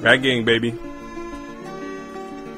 Rat gang, baby.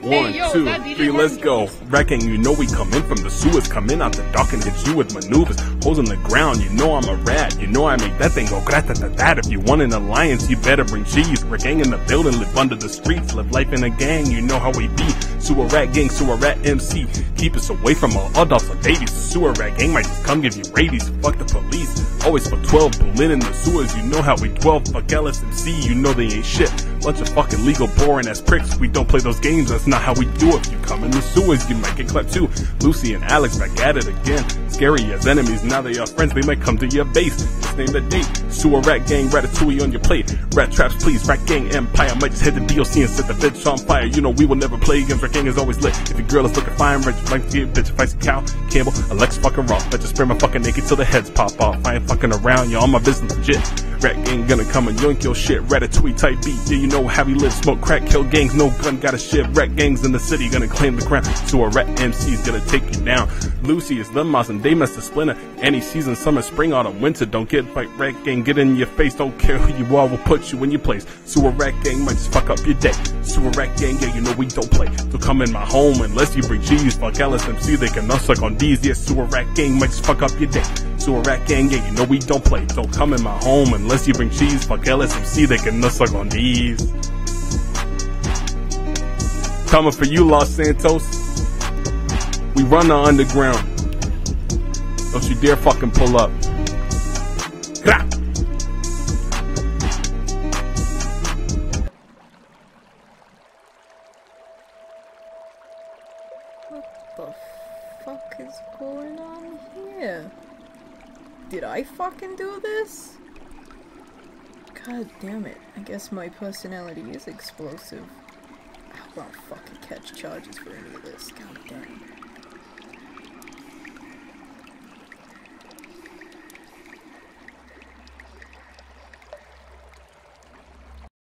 One, Hey, yo, two, three, let's go. Rat gang, you know we come in from the sewers, come in out the dock and hit you with maneuvers. Holes in the ground, you know I'm a rat. You know I make that thing go grata ta that. If you want an alliance, you better bring cheese. Rat gang in the building, live under the streets, live life in a gang, you know how we be. Sewer rat gang, sewer rat MC. Keep us away from all adults or babies. Sewer rat gang might just come give you rabies. Fuck the police. Always for 12, bullet in the sewers, you know how we 12. Fuck LSMC, you know they ain't shit. Bunch of fucking legal boring ass pricks. We don't play those games, that's not how we do it. If you come in the sewers, you might get clapped too. Lucy and Alex back at it again. Scary as enemies, now they are friends, they might come to your base. Just name the date. Sewer rat gang, ratatouille on your plate. Rat traps, please, rat gang empire. Might just hit the DOC and set the bitch on fire. You know we will never play games, rat gang is always lit. If your girl is looking fine, rat like to get bitch. If I see Cowell, Campbell, Alex fucking Roth. I just spray my fucking naked till the heads pop off. I ain't fucking around, y'all, my business legit. Rat gang gonna come and yoink your shit. Ratatouille type beat, yeah, you know how we live. Smoke crack, kill gangs, no gun, got a shit. Rat gangs in the city gonna claim the crown. So a rat MC's gonna take you down. Lucy is the and they mess splinter. Any season, summer, spring, autumn, winter. Don't get fight rat gang, get in your face. Don't care who you are, we'll put you in your place. Sewer rat gang might just fuck up your day. Sewer rat gang, yeah, you know we don't play. So come in my home unless you bring cheese. Fuck LSMC, they can us suck on these. Yeah, sewer rat gang might just fuck up your day. Sewer rat gang, yeah, you know we don't play. Don't come in my home unless you bring cheese. Fuck LSMC, they can suck on these. Coming for you, Los Santos. We run the underground. Don't you dare fucking pull up. What the fuck is going on here? Did I fucking do this? God damn it. I guess my personality is explosive. I won't fucking catch charges for any of this. God damn.